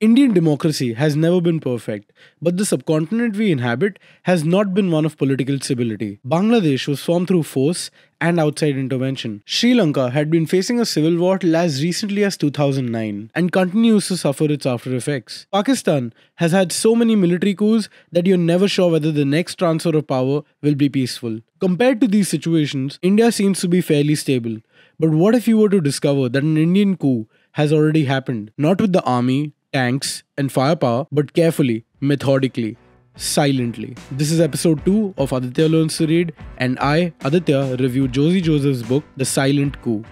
Indian democracy has never been perfect, but the subcontinent we inhabit has not been one of political stability. Bangladesh was formed through force and outside intervention. Sri Lanka had been facing a civil war till as recently as 2009 and continues to suffer its after effects. Pakistan has had so many military coups that you're never sure whether the next transfer of power will be peaceful. Compared to these situations, India seems to be fairly stable. But what if you were to discover that an Indian coup has already happened? Not with the army, tanks, and firepower, but carefully, methodically, silently. This is episode 2 of Aditya Learns to Read, and I, Aditya, review Josy Joseph's book, The Silent Coup.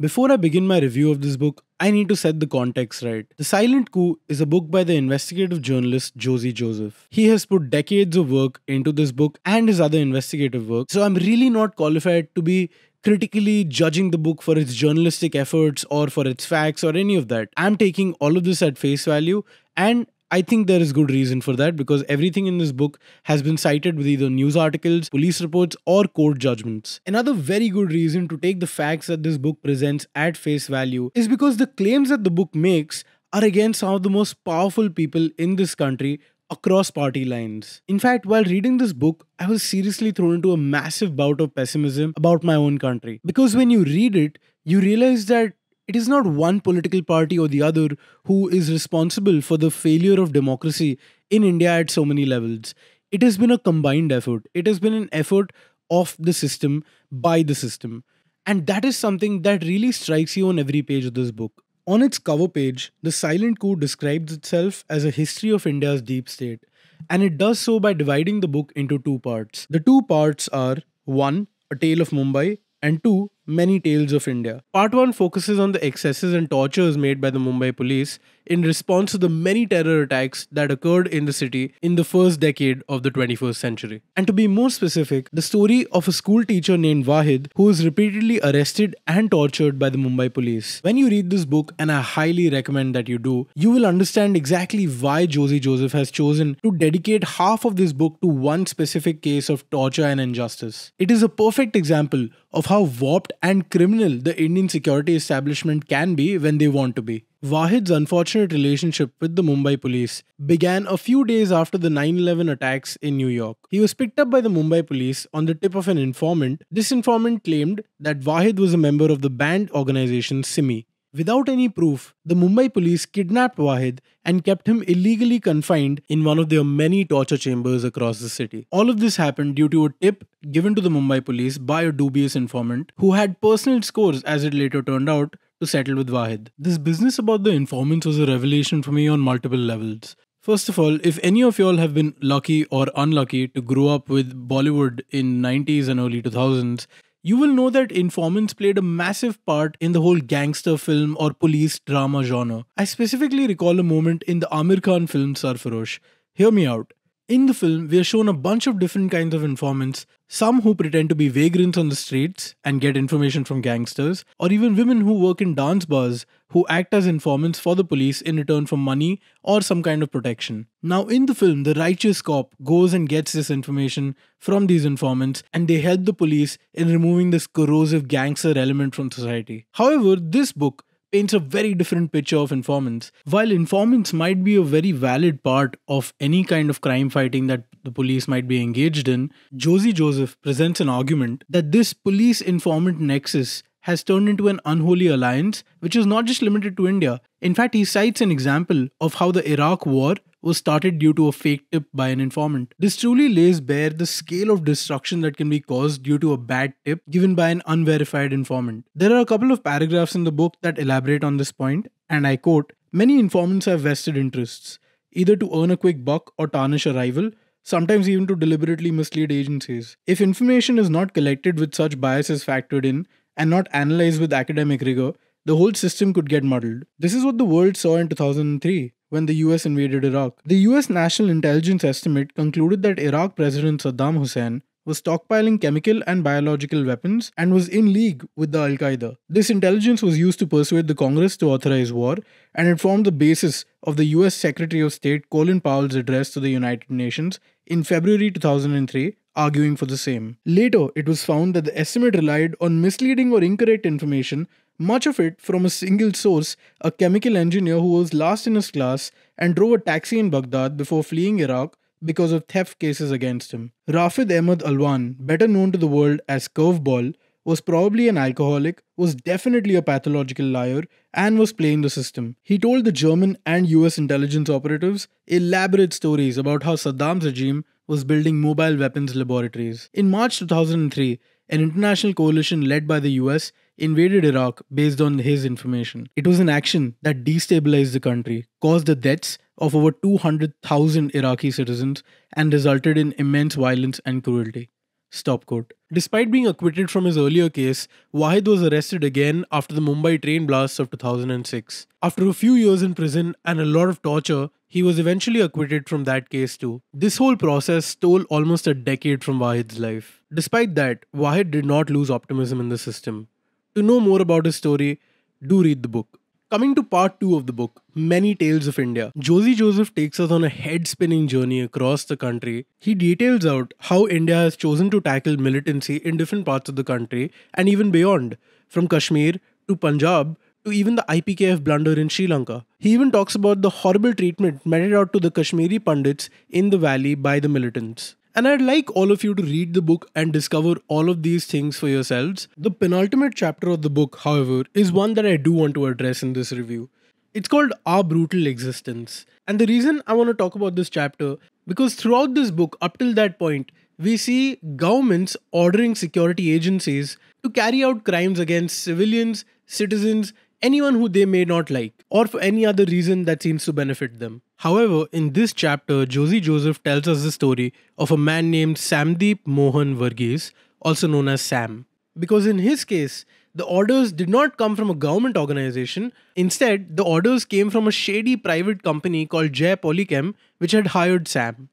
Before I begin my review of this book, I need to set the context right. The Silent Coup is a book by the investigative journalist Josy Joseph. He has put decades of work into this book and his other investigative work, so I'm really not qualified to be critically judging the book for its journalistic efforts or for its facts or any of that. I'm taking all of this at face value and I think there is good reason for that because everything in this book has been cited with either news articles, police reports, or court judgments. Another very good reason to take the facts that this book presents at face value is because the claims that the book makes are against some of the most powerful people in this country across party lines. In fact, while reading this book, I was seriously thrown into a massive bout of pessimism about my own country. Because when you read it, you realize that it is not one political party or the other who is responsible for the failure of democracy in India at so many levels. It has been a combined effort. It has been an effort of the system by the system. And that is something that really strikes you on every page of this book. On its cover page, the Silent Coup describes itself as a history of India's deep state, and it does so by dividing the book into two parts. The two parts are 1. A Tale of Mumbai, and 2. Many Tales of India. Part 1 focuses on the excesses and tortures made by the Mumbai police in response to the many terror attacks that occurred in the city in the first decade of the 21st century. And to be more specific, the story of a school teacher named Wahid who was repeatedly arrested and tortured by the Mumbai police. When you read this book, and I highly recommend that you do, you will understand exactly why Josy Joseph has chosen to dedicate half of this book to one specific case of torture and injustice. It is a perfect example of how warped and criminal the Indian security establishment can be when they want to be. Wahid's unfortunate relationship with the Mumbai police began a few days after the 9 11 attacks in New York. He was picked up by the Mumbai police on the tip of an informant. This informant claimed that Wahid was a member of the banned organization Simi. Without any proof, the Mumbai police kidnapped Wahid and kept him illegally confined in one of their many torture chambers across the city. All of this happened due to a tip given to the Mumbai police by a dubious informant who had personal scores, as it later turned out, to settle with Wahid. This business about the informants was a revelation for me on multiple levels. First of all, if any of y'all have been lucky or unlucky to grow up with Bollywood in 90s and early 2000s, you will know that informants played a massive part in the whole gangster film or police drama genre. I specifically recall a moment in the Aamir Khan film Sarfarosh. Hear me out. In the film, we are shown a bunch of different kinds of informants, some who pretend to be vagrants on the streets and get information from gangsters, or even women who work in dance bars who act as informants for the police in return for money or some kind of protection. Now, in the film, the righteous cop goes and gets this information from these informants and they help the police in removing this corrosive gangster element from society. However, this book paints a very different picture of informants. While informants might be a very valid part of any kind of crime fighting that the police might be engaged in, Josy Joseph presents an argument that this police informant nexus has turned into an unholy alliance, which is not just limited to India. In fact, he cites an example of how the Iraq War was started due to a fake tip by an informant. This truly lays bare the scale of destruction that can be caused due to a bad tip given by an unverified informant. There are a couple of paragraphs in the book that elaborate on this point, and I quote Many informants have vested interests, either to earn a quick buck or tarnish a rival, sometimes even to deliberately mislead agencies. If information is not collected with such biases factored in and not analyzed with academic rigor, the whole system could get muddled. This is what the world saw in 2003 when the US invaded Iraq. The US National Intelligence Estimate concluded that Iraq President Saddam Hussein was stockpiling chemical and biological weapons and was in league with the Al Qaeda. This intelligence was used to persuade the Congress to authorize war, and it formed the basis of the US Secretary of State Colin Powell's address to the United Nations in February 2003 arguing for the same. Later, it was found that the estimate relied on misleading or incorrect information much of it from a single source, a chemical engineer who was last in his class and drove a taxi in Baghdad before fleeing Iraq because of theft cases against him. Rafid Ahmad Alwan, better known to the world as Curveball, was probably an alcoholic, was definitely a pathological liar, and was playing the system. He told the German and US intelligence operatives elaborate stories about how Saddam's regime was building mobile weapons laboratories. In March 2003, an international coalition led by the US invaded Iraq based on his information. It was an action that destabilized the country, caused the deaths of over 200,000 Iraqi citizens, and resulted in immense violence and cruelty. Stop quote. Despite being acquitted from his earlier case, Wahid was arrested again after the Mumbai train blasts of 2006. After a few years in prison and a lot of torture, he was eventually acquitted from that case too. This whole process stole almost a decade from Wahid's life. Despite that, Wahid did not lose optimism in the system. To know more about his story, do read the book. Coming to part 2 of the book, Many Tales of India, Josy Joseph takes us on a head spinning journey across the country. He details out how India has chosen to tackle militancy in different parts of the country and even beyond, from Kashmir to Punjab to even the IPKF blunder in Sri Lanka. He even talks about the horrible treatment meted out to the Kashmiri Pandits in the valley by the militants. And I'd like all of you to read the book and discover all of these things for yourselves. The penultimate chapter of the book, however, is one that I do want to address in this review. It's called Our Brutal Existence. And the reason I want to talk about this chapter, because throughout this book, up till that point, we see governments ordering security agencies to carry out crimes against civilians, citizens, anyone who they may not like, or for any other reason that seems to benefit them. However, in this chapter, Josy Joseph tells us the story of a man named Samdeep Mohan Varghese, also known as Sam. Because in his case, the orders did not come from a government organization. Instead, the orders came from a shady private company called Jay Polychem, which had hired Sam.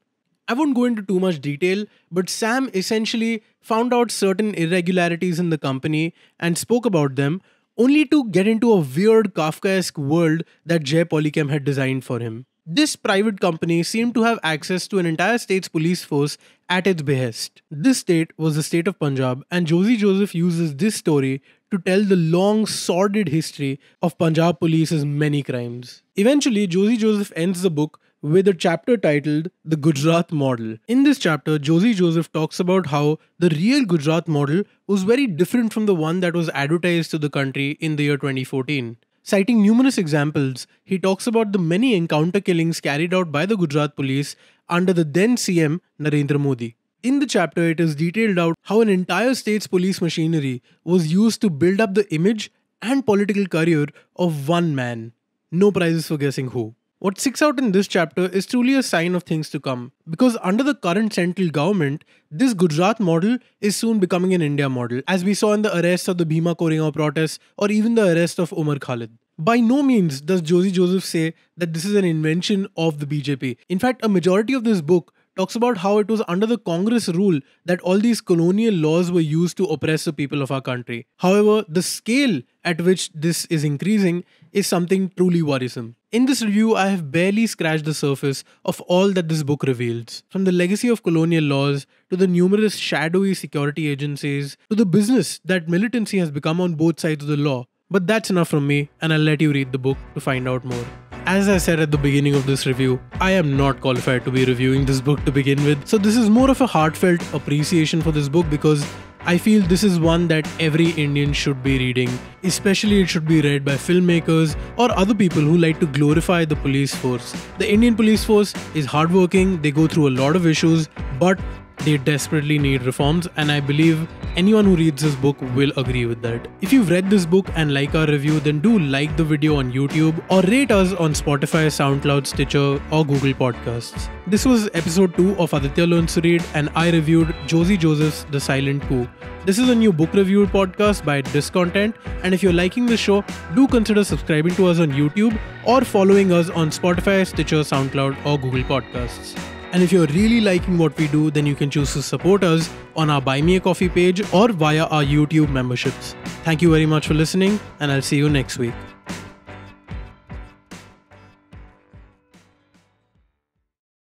I won't go into too much detail, but Sam essentially found out certain irregularities in the company and spoke about them, only to get into a weird Kafkaesque world that Jay Polychem had designed for him. This private company seemed to have access to an entire state's police force at its behest. This state was the state of Punjab, and Josy Joseph uses this story to tell the long, sordid history of Punjab police's many crimes. Eventually, Josy Joseph ends the book with a chapter titled The Gujarat Model. In this chapter, Josy Joseph talks about how the real Gujarat model was very different from the one that was advertised to the country in the year 2014. Citing numerous examples, he talks about the many encounter killings carried out by the Gujarat police under the then CM Narendra Modi. In the chapter, it is detailed out how an entire state's police machinery was used to build up the image and political career of one man. No prizes for guessing who. What sticks out in this chapter is truly a sign of things to come, because under the current central government, this Gujarat model is soon becoming an India model, as we saw in the arrest of the Bhima Koregaon protests or even the arrest of Umar Khalid. By no means does Josy Joseph say that this is an invention of the BJP. In fact, a majority of this book talks about how it was under the Congress rule that all these colonial laws were used to oppress the people of our country. However, the scale at which this is increasing is something truly worrisome. In this review, I have barely scratched the surface of all that this book reveals. From the legacy of colonial laws, to the numerous shadowy security agencies, to the business that militancy has become on both sides of the law. But that's enough from me, and I'll let you read the book to find out more. As I said at the beginning of this review, I am not qualified to be reviewing this book to begin with, so this is more of a heartfelt appreciation for this book because I feel this is one that every Indian should be reading. Especially, it should be read by filmmakers or other people who like to glorify the police force. The Indian police force is hardworking, they go through a lot of issues, but they desperately need reforms, and I believe anyone who reads this book will agree with that. If you've read this book and like our review, then do like the video on YouTube or rate us on Spotify, SoundCloud, Stitcher, or Google Podcasts. This was episode 2 of Aditya Learns to Read, and I reviewed Josy Joseph's The Silent Coup. This is a new book review podcast by DissContent, and if you're liking the show, do consider subscribing to us on YouTube or following us on Spotify, Stitcher, SoundCloud, or Google Podcasts. And if you're really liking what we do, then you can choose to support us on our Buy Me a Coffee page or via our YouTube memberships. Thank you very much for listening, and I'll see you next week.